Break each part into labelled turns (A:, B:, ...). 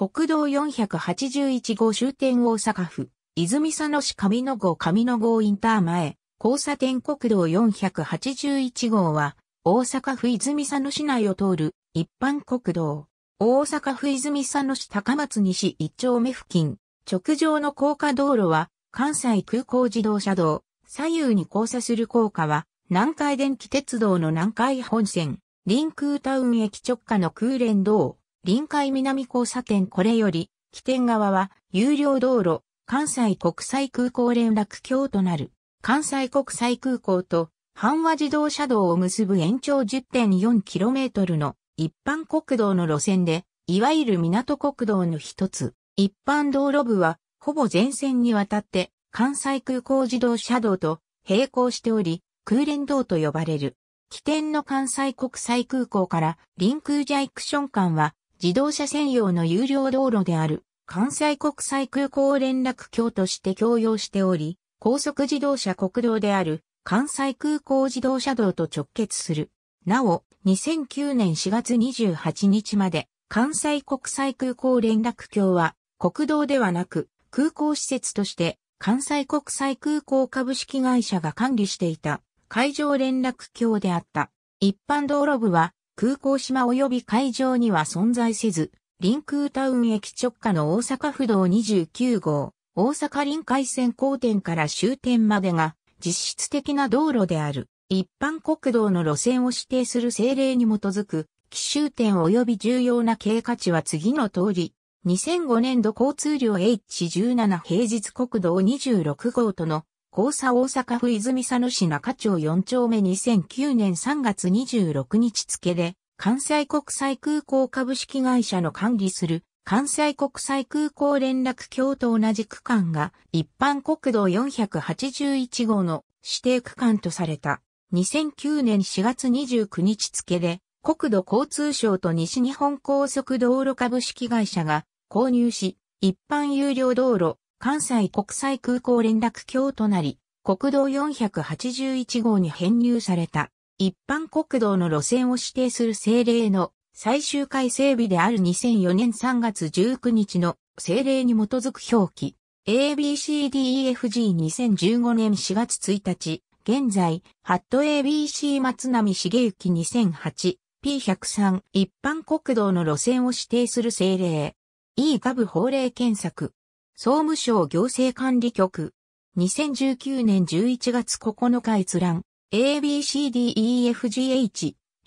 A: 国道481号終点大阪府、泉佐野市上野号上野号インター前、交差点国道481号は、大阪府泉佐野市内を通る一般国道。大阪府泉佐野市高松西一丁目付近、直上の高架道路は、関西空港自動車道、左右に交差する高架は、南海電気鉄道の南海本線、臨空タウン駅直下の空連道、臨海南交差点これより、起点側は、有料道路、関西国際空港連絡橋となる。関西国際空港と、阪和自動車道を結ぶ延長 10.4km の一般国道の路線で、いわゆる港国道の一つ。一般道路部は、ほぼ全線にわたって、関西空港自動車道と並行しており、空連道と呼ばれる。起点の関西国際空港からリンクジャイクション間は自動車専用の有料道路である関西国際空港連絡橋として供用しており、高速自動車国道である関西空港自動車道と直結する。なお、2009年4月28日まで関西国際空港連絡橋は国道ではなく空港施設として関西国際空港株式会社が管理していた海上連絡橋であった。一般道路部は空港島及び海上には存在せず、臨空タウン駅直下の大阪府道29号、大阪臨海線交点から終点までが実質的な道路である。一般国道の路線を指定する政令に基づく、奇終点及び重要な経過値は次の通り。2005年度交通量 H17 平日国道26号との交差大阪府泉佐野市中町4丁目2009年3月26日付で、関西国際空港株式会社の管理する関西国際空港連絡橋と同じ区間が一般国道481号の指定区間とされた。2009年4月29日付で国土交通省と西日本高速道路株式会社が購入し、一般有料道路関西国際空港連絡橋となり、国道481号に編入された。一般国道の路線を指定する政令の最終回整備である2004年3月19日の政令に基づく表記。ABCDEFG2015 年4月1日、現在、ハット ABC 松並茂之2008、P103 一般国道の路線を指定する政令。E ガブ法令検索。総務省行政管理局。2019年11月9日閲覧。ABCDEFGH。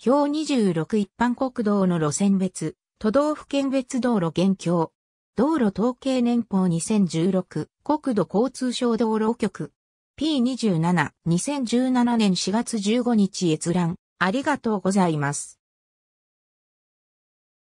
A: 表26一般国道の路線別。都道府県別道路現況。道路統計年報2016。国土交通省道路局。P27。2017年4月15日閲覧。ありがとうございます。